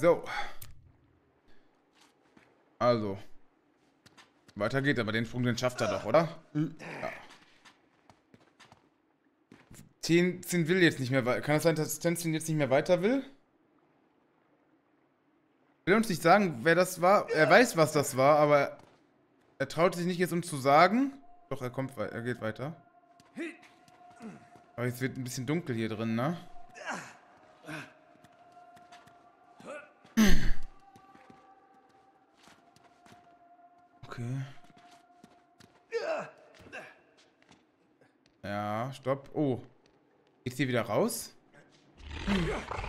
So. Also. Weiter geht, aber den Sprung, den schafft er doch, oder? Ja. Tenzin will jetzt nicht mehr weiter. Kann es sein, dass Tenzin jetzt nicht mehr weiter will? Will uns nicht sagen, wer das war. Er weiß, was das war, aber er traut sich nicht jetzt uns zu sagen. Doch, er kommt. Er geht weiter. Aber jetzt wird ein bisschen dunkel hier drin, ne? Okay. Ja, stopp. Oh. Geht's hier wieder raus?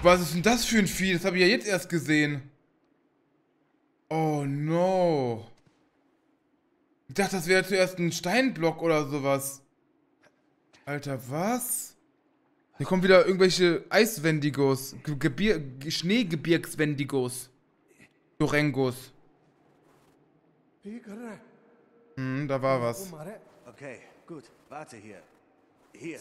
Was ist denn das für ein Vieh? Das habe ich ja jetzt erst gesehen. Oh no. Ich dachte, das wäre zuerst ein Steinblock oder sowas. Alter, was? Hier kommen wieder irgendwelche Eiswendigos. Gebir Schneegebirgswendigos. Durengos. Hm, da war was. Okay, gut. Warte hier. Hier.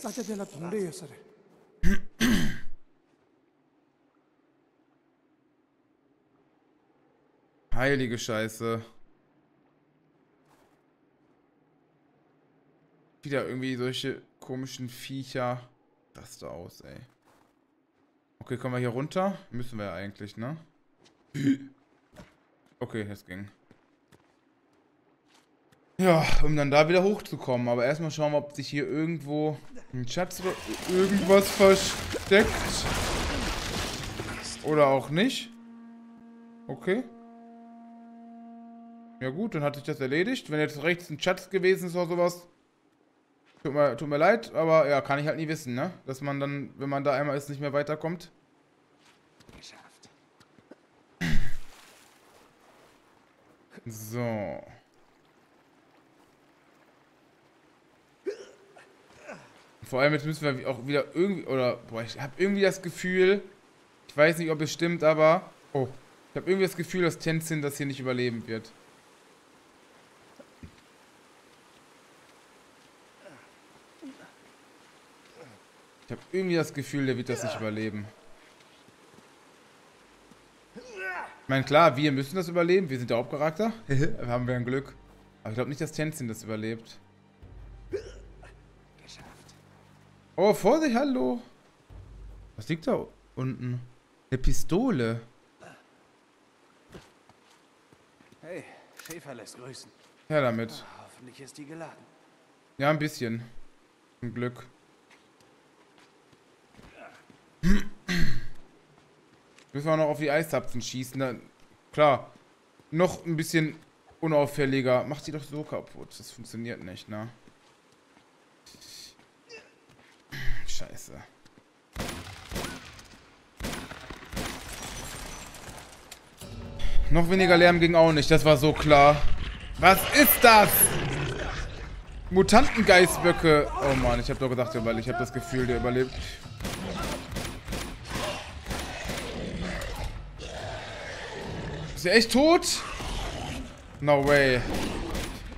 Heilige Scheiße. Wieder irgendwie solche komischen Viecher. Das da aus, ey. Okay, kommen wir hier runter? Müssen wir ja eigentlich, ne? Okay, es ging. Ja, um dann da wieder hochzukommen. Aber erstmal schauen wir, ob sich hier irgendwo ein Schatz oder irgendwas versteckt. Oder auch nicht. Okay. Ja gut, dann hat sich das erledigt. Wenn jetzt rechts ein Schatz gewesen ist oder sowas. Tut mir, tut mir leid, aber ja, kann ich halt nie wissen, ne? Dass man dann, wenn man da einmal ist, nicht mehr weiterkommt. Geschafft. So. Vor allem jetzt müssen wir auch wieder irgendwie, oder, boah, ich habe irgendwie das Gefühl, ich weiß nicht, ob es stimmt, aber, oh, ich habe irgendwie das Gefühl, dass Tenzin das hier nicht überleben wird. Ich habe irgendwie das Gefühl, der wird das nicht überleben. Ich meine, klar, wir müssen das überleben. Wir sind der Hauptcharakter. haben wir ein Glück. Aber ich glaube nicht, dass Tenzin das überlebt. Oh, Vorsicht, hallo. Was liegt da unten? Eine Pistole. Hey, Schäfer lässt grüßen. Ja, damit. Ah, hoffentlich ist die geladen. Ja, ein bisschen. Zum Glück. Müssen wir noch auf die Eiszapfen schießen. Na, klar. Noch ein bisschen unauffälliger. Macht sie doch so kaputt. Das funktioniert nicht, ne? Scheiße. Noch weniger Lärm ging auch nicht, das war so klar. Was ist das? Mutantengeißböcke. Oh Mann, ich habe doch gedacht, weil ich habe das Gefühl, der überlebt. Ist er echt tot? No way.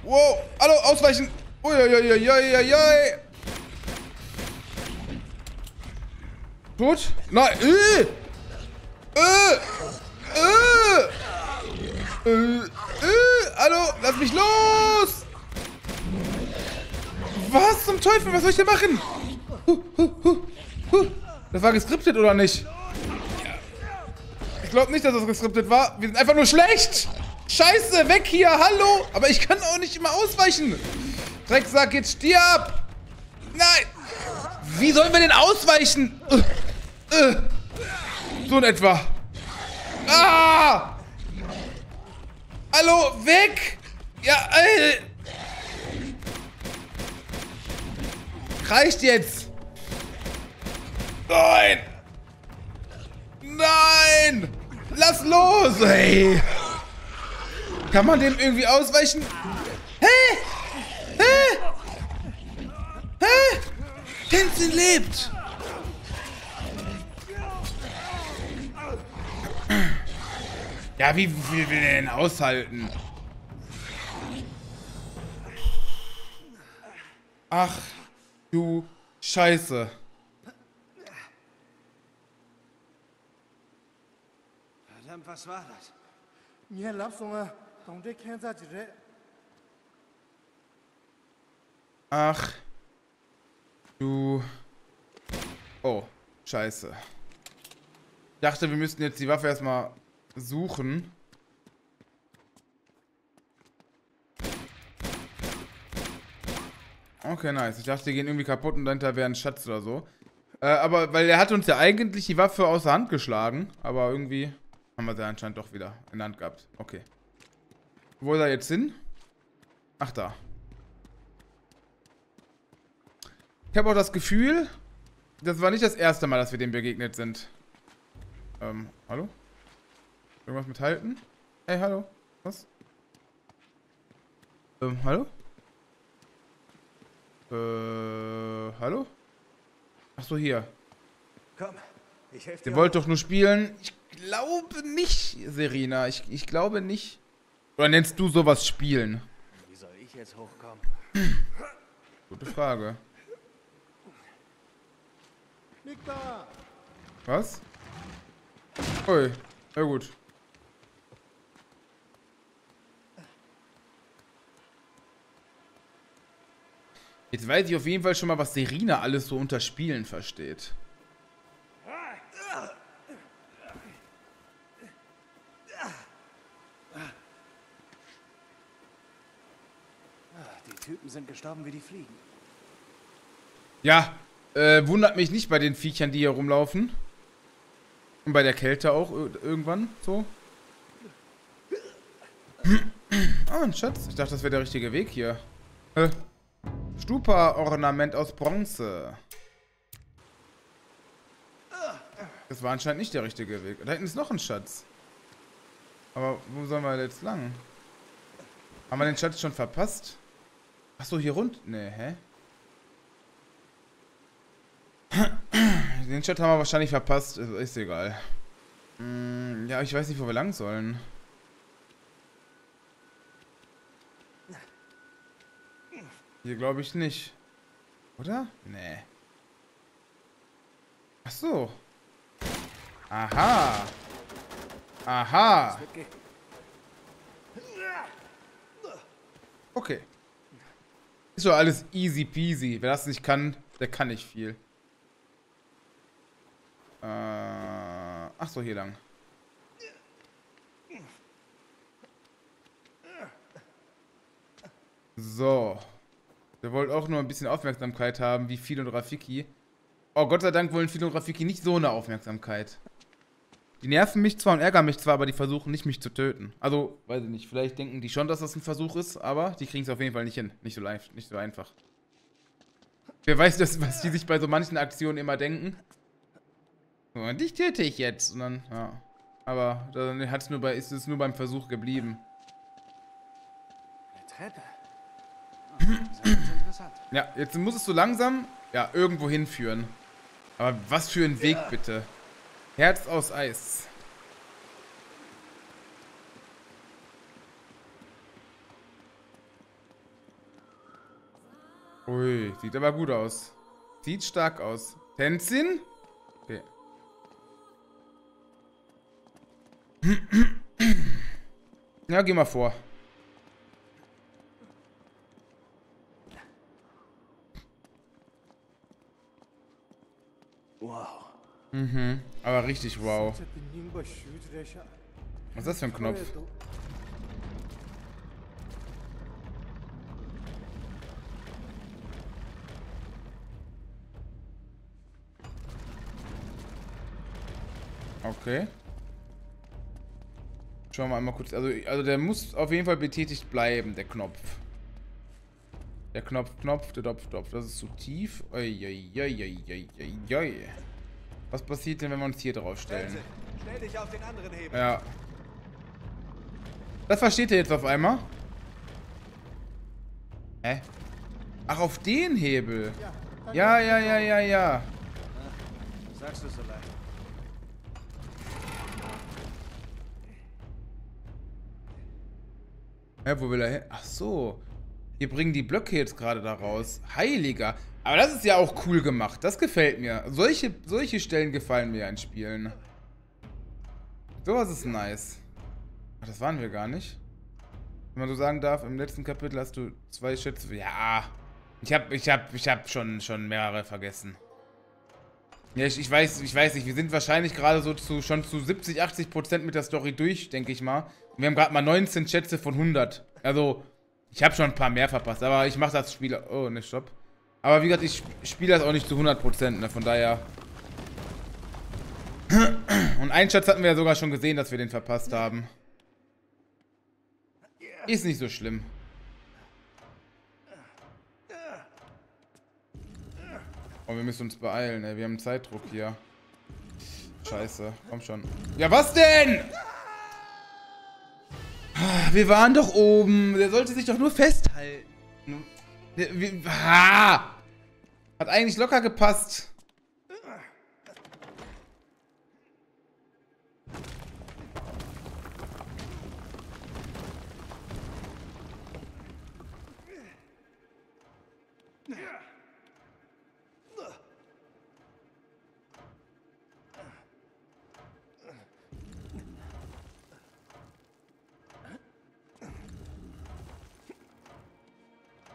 Wow, hallo, ausweichen. Uiuiuiuiui. Tot? Nein. Äh. Äh. Äh. Äh. Äh. Hallo, lass mich los. Was zum Teufel? Was soll ich denn machen? Huh, huh, huh, huh. Das war geskriptet oder nicht? Ich glaube nicht, dass das geskriptet war. Wir sind einfach nur schlecht. Scheiße, weg hier. Hallo. Aber ich kann auch nicht immer ausweichen. Drecksack, jetzt stirb. Nein. Wie sollen wir denn ausweichen? Äh, so in etwa. Ah! Hallo, weg! Ja, äh. Reicht jetzt! Nein! Nein! Lass los, ey! Kann man dem irgendwie ausweichen? Hä? Hä? Hä? Tenzin lebt! Ja, wie viel will er denn aushalten? Ach, du Scheiße. Verdammt, was war das? Mir Lapsunge, warum der Kenzer direkt. Ach, du. Oh, Scheiße. Ich dachte, wir müssten jetzt die Waffe erstmal suchen. Okay, nice. Ich dachte, die gehen irgendwie kaputt und dahinter wäre ein Schatz oder so. Äh, aber, weil er hat uns ja eigentlich die Waffe aus der Hand geschlagen. Aber irgendwie haben wir sie anscheinend doch wieder in der Hand gehabt. Okay. Wo ist er jetzt hin? Ach, da. Ich habe auch das Gefühl, das war nicht das erste Mal, dass wir dem begegnet sind. Ähm, hallo? Irgendwas mit halten? Hey, hallo? Was? Ähm, hallo? Äh, hallo? Ach so, hier. Komm, ich helfe dir. Ihr wollt doch nur spielen. Ich glaube nicht, Serena. Ich, ich glaube nicht. Oder nennst du sowas spielen? Wie soll ich jetzt hochkommen? Gute Frage. Nick da! Was? Ui, na gut. Jetzt weiß ich auf jeden Fall schon mal, was Serena alles so unter Spielen versteht. Die Typen sind gestorben wie die Fliegen. Ja, äh, wundert mich nicht bei den Viechern, die hier rumlaufen. Und bei der Kälte auch ir- irgendwann so. Ah, ein Schatz. Ich dachte, das wäre der richtige Weg hier. Äh, Stupa-Ornament aus Bronze. Das war anscheinend nicht der richtige Weg. Da hinten ist noch ein Schatz. Aber wo sollen wir jetzt lang? Haben wir den Schatz schon verpasst? Achso, hier rund? Nee, hä? Den Chat haben wir wahrscheinlich verpasst. Ist, ist egal. Hm, ja, ich weiß nicht, wo wir lang sollen. Hier glaube ich nicht. Oder? Nee. Ach so. Aha. Aha. Okay. Ist doch alles easy peasy. Wer das nicht kann, der kann nicht viel. Äh, ach so, hier lang. So. Wir wollten auch nur ein bisschen Aufmerksamkeit haben, wie Phil und Rafiki. Oh, Gott sei Dank wollen Phil und Rafiki nicht so eine Aufmerksamkeit. Die nerven mich zwar und ärgern mich zwar, aber die versuchen nicht, mich zu töten. Also, weiß ich nicht. Vielleicht denken die schon, dass das ein Versuch ist, aber die kriegen es auf jeden Fall nicht hin. Nicht so leicht, nicht so einfach. Wer weiß, das, was die sich bei so manchen Aktionen immer denken. Und dich töte ich jetzt. Und dann, ja. Aber dann hat's nur bei, ist es nur beim Versuch geblieben. Eine Treppe. Oh, das ist ganz interessant. Ja, jetzt muss es so langsam, ja, irgendwo hinführen. Aber was für ein Weg, bitte. Herz aus Eis. Ui, sieht aber gut aus. Sieht stark aus. Tenzin? Okay. Ja, geh mal vor. Wow. Mhm, aber richtig wow. Was ist das für ein Knopf? Okay. Schauen wir einmal kurz. Also, also der muss auf jeden Fall betätigt bleiben, der Knopf. Der Knopf, Knopf, der Dopf, Dopf. Das ist zu tief. Oi, oi, oi, oi, oi, oi. Was passiert denn, wenn wir uns hier drauf stellen? Tenzin, Stell dich auf den anderen Hebel. Ja. Das versteht ihr jetzt auf einmal? Hä? Ach, auf den Hebel. Ja, ja, ja, ja, ja. Sagst du so leicht. Hä, wo will er hin? Ach so. Wir bringen die Blöcke jetzt gerade da raus. Heiliger. Aber das ist ja auch cool gemacht. Das gefällt mir. Solche, solche Stellen gefallen mir in Spielen. Sowas ist nice. Ach, das waren wir gar nicht. Wenn man so sagen darf, im letzten Kapitel hast du zwei Schätze. Ja. Ich hab, ich hab, ich hab schon, schon mehrere vergessen. Ja, ich, ich weiß, ich weiß nicht. Wir sind wahrscheinlich gerade so zu, schon zu 70, 80 Prozent mit der Story durch, denke ich mal. Wir haben gerade mal 19 Schätze von 100. Also, ich habe schon ein paar mehr verpasst, aber ich mache das Spiel... Oh, ne, stopp. Aber wie gesagt, ich spiele das auch nicht zu 100 Prozent, ne, von daher... Und einen Schatz hatten wir ja sogar schon gesehen, dass wir den verpasst haben. Ist nicht so schlimm. Oh, wir müssen uns beeilen, ey. Wir haben Zeitdruck hier. Scheiße. Komm schon. Ja, was denn? Wir waren doch oben. Der sollte sich doch nur festhalten. Hat eigentlich locker gepasst.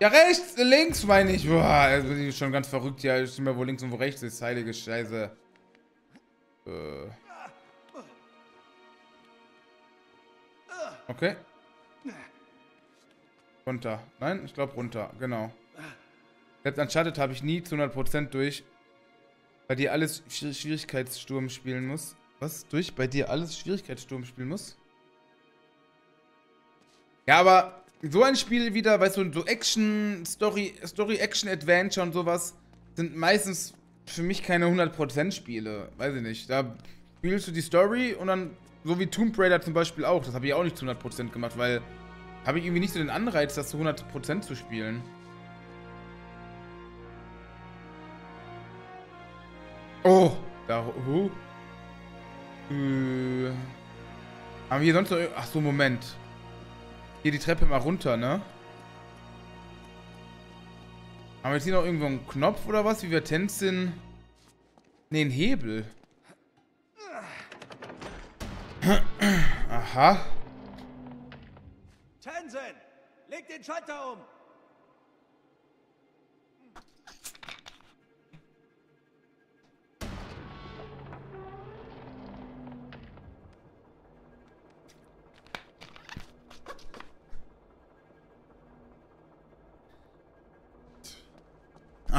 Ja, rechts, links meine ich. Boah, jetzt bin ich schon ganz verrückt. Ja, ich mehr, wo links und wo rechts ist. Heilige Scheiße. Äh. Okay. Runter. Nein, ich glaube runter. Genau. Selbst Uncharted habe ich nie zu 100% durch. Bei dir alles Schwierigkeitssturm spielen muss. Was? Durch? Bei dir alles Schwierigkeitssturm spielen muss? Ja, aber so ein Spiel wieder, weißt du, so Action, Story, Story, Action, Adventure und sowas sind meistens für mich keine 100% Spiele. Weiß ich nicht. Da spielst du die Story und dann, so wie Tomb Raider zum Beispiel auch, das habe ich auch nicht zu 100% gemacht, weil habe ich irgendwie nicht so den Anreiz, das zu 100% zu spielen. Oh, da, uh. Äh, haben wir hier sonst noch, ach so, Moment. Hier die Treppe mal runter, ne? Haben wir jetzt hier noch irgendwo einen Knopf oder was? Wie wir tänzen? Ne, einen Hebel. Aha. Tenzin, leg den Schalter um.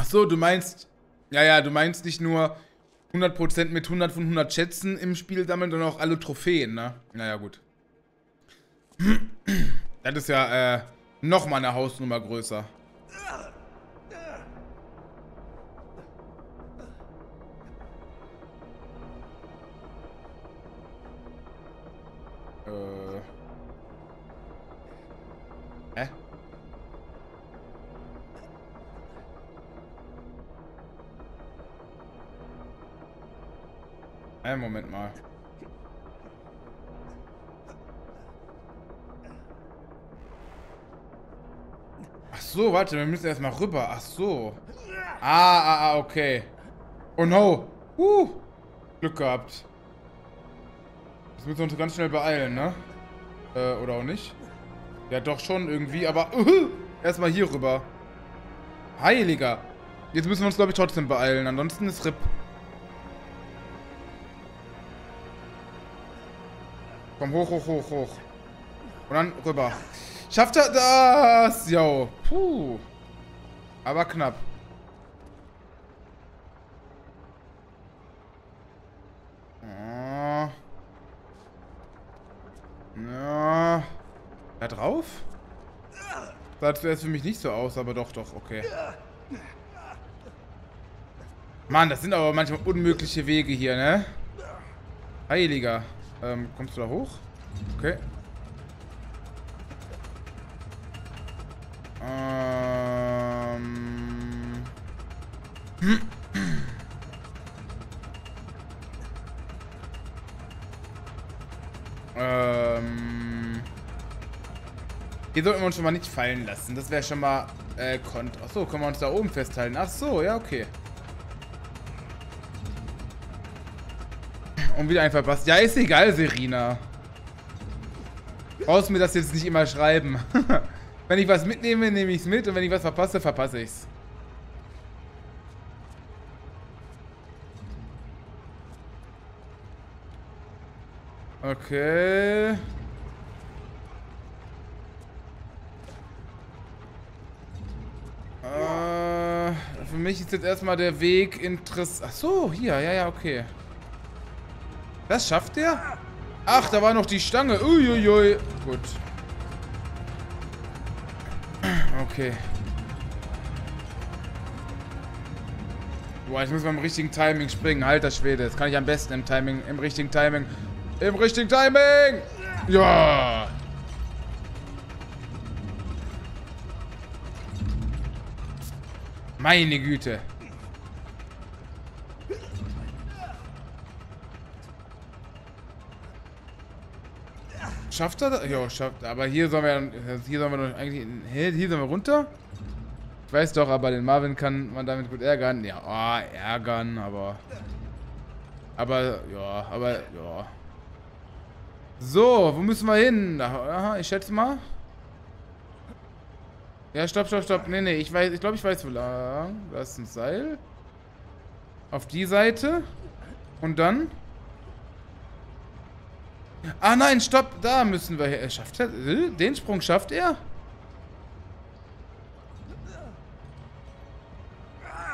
Ach so, du meinst... Ja, ja, du meinst nicht nur 100% mit 100 von 100 Schätzen im Spiel sammeln, sondern auch alle Trophäen, ne? Naja, gut. Das ist ja, äh, nochmal eine Hausnummer größer. Warte, wir müssen erstmal rüber. Ach so. Ah, ah, ah, okay. Oh no. Uh. Glück gehabt. Das müssen wir uns ganz schnell beeilen, ne? Äh, oder auch nicht? Ja, doch schon irgendwie, aber uh, erstmal hier rüber. Heiliger. Jetzt müssen wir uns, glaube ich, trotzdem beeilen. Ansonsten ist RIP. Komm, hoch, hoch, hoch, hoch. Und dann rüber. Schafft er das? Jo. Puh. Aber knapp. Ja. Ja. Da drauf? Sah zuerst für mich nicht so aus, aber doch, doch, okay. Mann, das sind aber manchmal unmögliche Wege hier, ne? Heiliger. Ähm, kommst du da hoch? Okay. Ähm. ähm. Hier sollten wir uns schon mal nicht fallen lassen. Das wäre schon mal äh, kont. Achso, können wir uns da oben festhalten. Ach so, ja, okay. Und wieder ein verpasst. Ja, ist egal, Serena. Brauchst mir das jetzt nicht immer schreiben. wenn ich was mitnehme, nehme ich es mit. Und wenn ich was verpasse, verpasse ich es. Okay. Äh, für mich ist jetzt erstmal der Weg interessant. Ach so, hier, ja, ja, okay. Das schafft der? Ach, da war noch die Stange. Uiuiui. Gut. Okay. Boah, jetzt müssen wir im richtigen Timing springen. Alter Schwede, das kann ich am besten im Timing, im richtigen Timing. Im richtigen Timing! Ja! Meine Güte. Schafft er das? Ja, schafft. Aber hier sollen wir, hier sollen wir doch eigentlich, hier sollen wir runter? Ich weiß doch, aber den Marvin kann man damit gut ärgern. Ja, oh, ärgern, aber, aber, ja, aber, ja. So, wo müssen wir hin? Aha, ich schätze mal. Ja, stopp, stopp, stopp. Nee, nee, ich weiß, ich glaube, ich weiß, wo lang. Da ist ein Seil. Auf die Seite. Und dann? Ah, nein, stopp. Da müssen wir her. Schafft er? Den Sprung schafft er?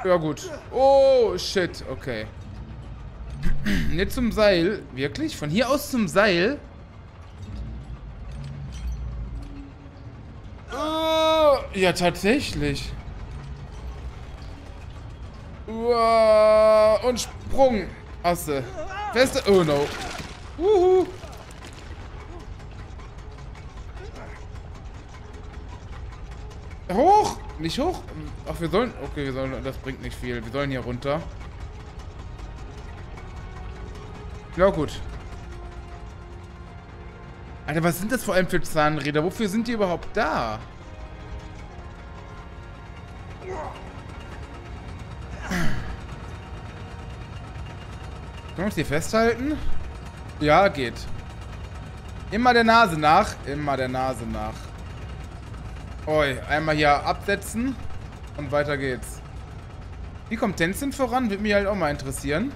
Ja, gut. Oh, shit. Okay. Nicht zum Seil. Wirklich? Von hier aus zum Seil? Ja, tatsächlich. Uah, und Sprung. Asse. Feste. Oh no. Uhu. Hoch! Nicht hoch? Ach, wir sollen... Okay, wir sollen... Das bringt nicht viel. Wir sollen hier runter. Ja, gut. Alter, was sind das vor allem für Zahnräder? Wofür sind die überhaupt da? Können wir uns hier festhalten? Ja, geht. Immer der Nase nach. Immer der Nase nach. Oi, einmal hier absetzen. Und weiter geht's. Wie kommt Tenzin voran? Würde mich halt auch mal interessieren.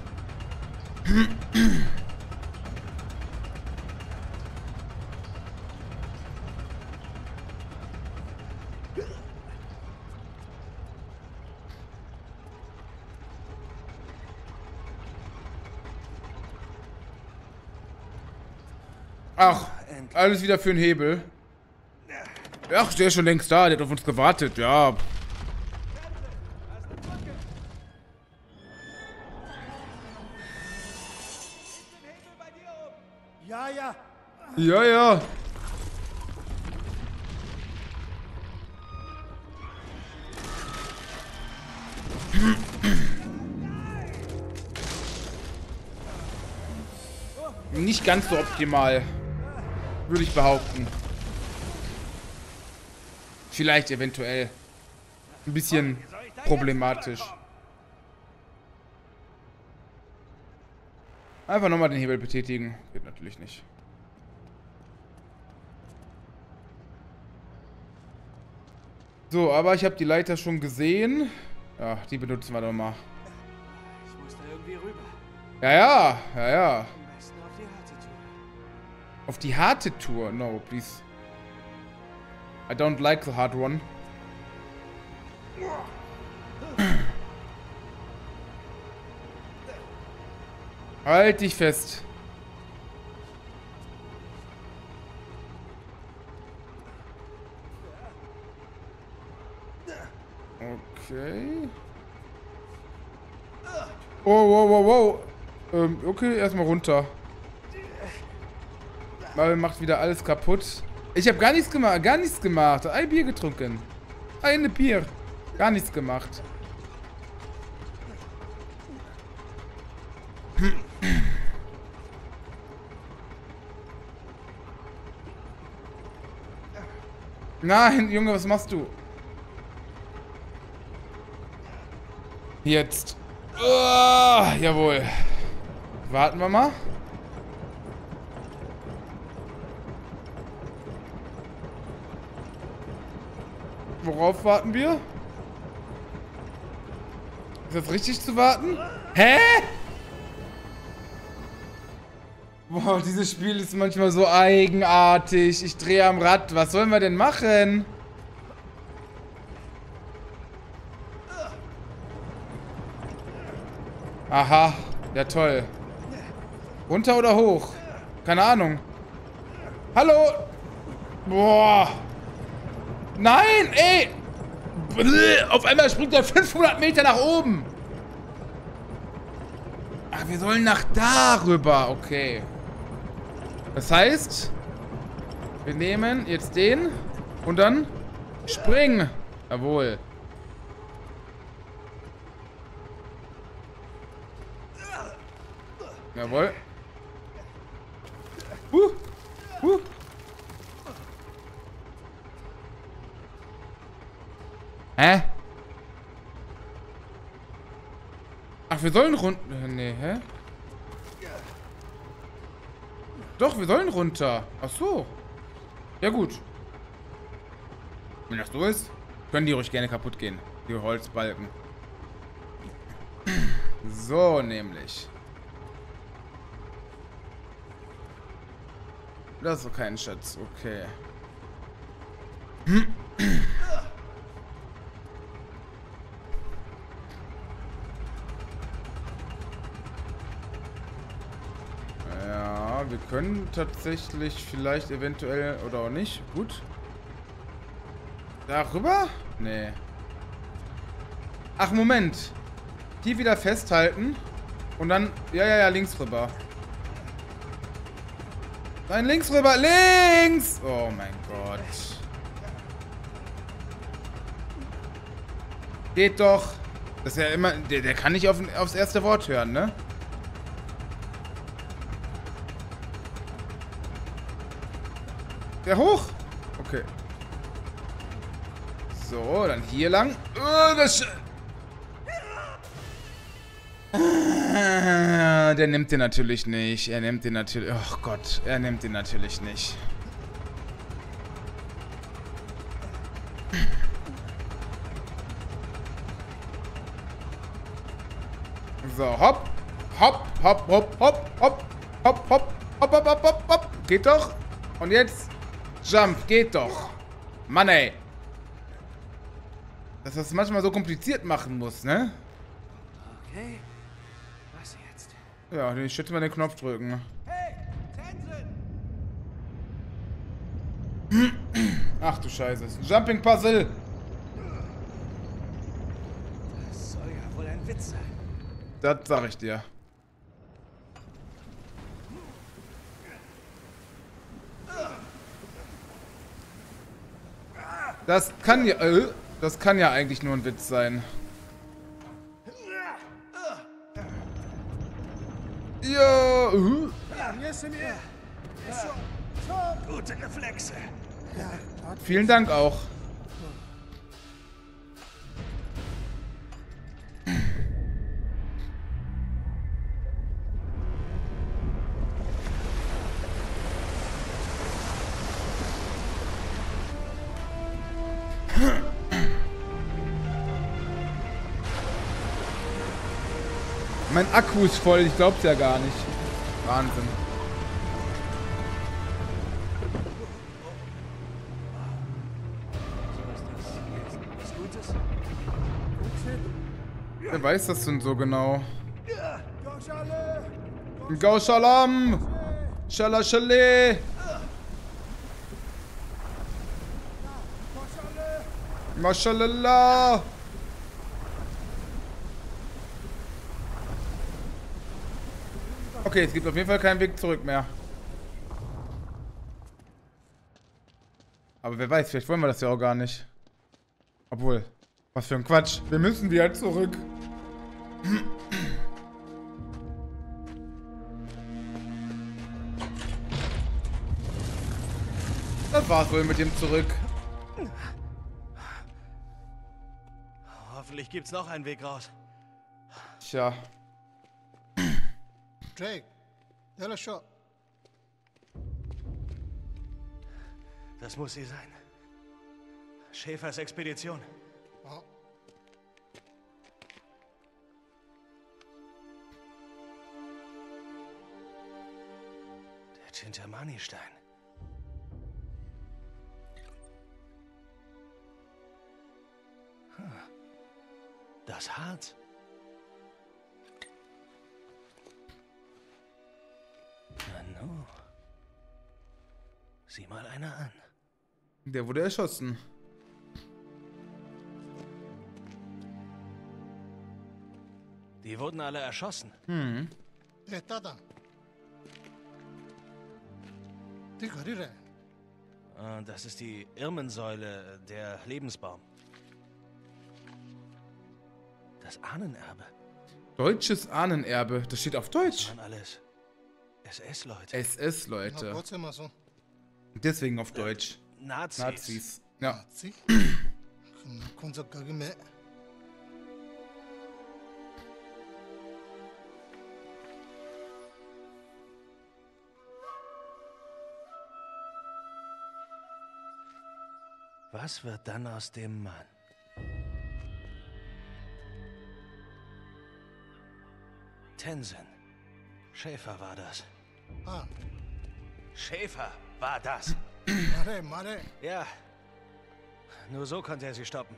Ach, alles wieder für einen Hebel. Ach, der ist schon längst da, der hat auf uns gewartet, ja. Ja, ja. Ja, ja. Nicht ganz so optimal. Würde ich behaupten. Vielleicht eventuell. Ein bisschen problematisch. Einfach nochmal den Hebel betätigen. Geht natürlich nicht. So, aber ich habe die Leiter schon gesehen. Ja, die benutzen wir doch mal. Ich muss da irgendwie rüber. Ja, ja, ja, ja. Auf die harte Tour. No, please. I don't like the hard one. Halt dich fest. Okay. Oh, wow, wow, wow. Ähm, okay, erstmal runter. Marvel macht wieder alles kaputt. Ich habe gar nichts gemacht, gar nichts gemacht. Ein Bier getrunken. Eine Bier. Gar nichts gemacht. Nein, Junge, was machst du? Jetzt. Oh, jawohl. Warten wir mal. Worauf warten wir? Ist das richtig zu warten? Hä? Boah, dieses Spiel ist manchmal so eigenartig. Ich drehe am Rad. Was sollen wir denn machen? Aha. Ja, toll. Runter oder hoch? Keine Ahnung. Hallo? Boah. Nein, ey. Auf einmal springt er 500 Meter nach oben. Ach, wir sollen nach darüber. Okay. Das heißt, wir nehmen jetzt den und dann springen. Jawohl. Jawohl. Huh. Huh. Hä? Ach, wir sollen runter. Nee, hä? Doch, wir sollen runter. Ach so. Ja, gut. Wenn das so ist, können die ruhig gerne kaputt gehen. Die Holzbalken. So, nämlich. Das ist doch kein Schatz. Okay. Ja, wir können tatsächlich vielleicht eventuell oder auch nicht. Gut. Darüber? Nee. Ach, Moment. Die wieder festhalten. Und dann... Ja, ja, ja, links rüber. Nein, links rüber. Links! Oh mein Gott. Geht doch. Das ist ja immer... Der, der kann nicht auf, aufs erste Wort hören, ne? Der hoch? Okay. So, dann hier lang. Oh, das... Ah, der nimmt den natürlich nicht. Er nimmt den natürlich... Oh Gott, er nimmt den natürlich nicht. So, hopp. Hopp, hopp, hopp, hopp, hopp, hopp, hopp, hopp, hopp, hopp, hopp, hopp. Geht doch. Und jetzt Jump, geht doch. Mann, ey. Dass das manchmal so kompliziert machen muss, ne? Okay. Was jetzt? Ja, ich schätze mal den Knopf drücken. Hey, Tenzin! Ach du Scheiße, ist ein Jumping Puzzle. Das soll ja wohl ein Witz sein. Das sag ich dir. Das kann ja, äh, das kann ja eigentlich nur ein Witz sein. Ja, äh. Gute Reflexe. Vielen Dank auch. Mein Akku ist voll, ich glaub's ja gar nicht. Wahnsinn. Wer weiß das denn so genau? Gau Shalom! Shala Shale! Mashallah! Okay, es gibt auf jeden Fall keinen Weg zurück mehr. Aber wer weiß, vielleicht wollen wir das ja auch gar nicht. Obwohl, was für ein Quatsch. Wir müssen wieder zurück. Das war's wohl mit dem Zurück. Hoffentlich gibt's noch einen Weg raus. Tja. Craig, della Shop. Das muss sie sein. Schäfers Expedition. Oh. Der Chintamani-Stein. Hm. Das Harz. Oh. Sieh mal einer an. Der wurde erschossen. Die wurden alle erschossen. Hm. Ah, das ist die Irmensäule, äh, der Lebensbaum. Das Ahnenerbe. Deutsches Ahnenerbe. Das steht auf Deutsch. Das waren alles SS-Leute. SS-Leute. So. Deswegen auf äh, Deutsch. Äh, Nazis. Nazis. Ja. Nazi? Was wird dann aus dem Mann? Tensen. Schäfer war das. Ah. Schäfer war das. Mare, Mare. Ja. Nur so konnte er sie stoppen.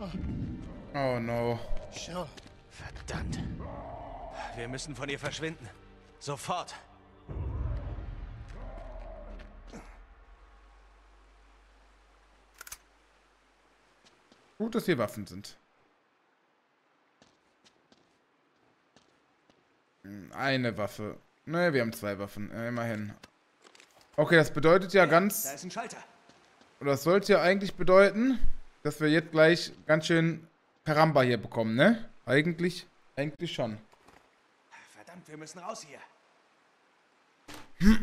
Ah. Oh no. Verdammt. Wir müssen von ihr verschwinden. Sofort. Gut, dass hier Waffen sind. Eine Waffe. Ne, wir haben zwei Waffen. Äh, immerhin. Okay, das bedeutet ja Da ganz... ist ein Schalter. Oder das sollte ja eigentlich bedeuten, dass wir jetzt gleich ganz schön Karamba hier bekommen, ne? Eigentlich, eigentlich schon. Verdammt, wir müssen raus hier.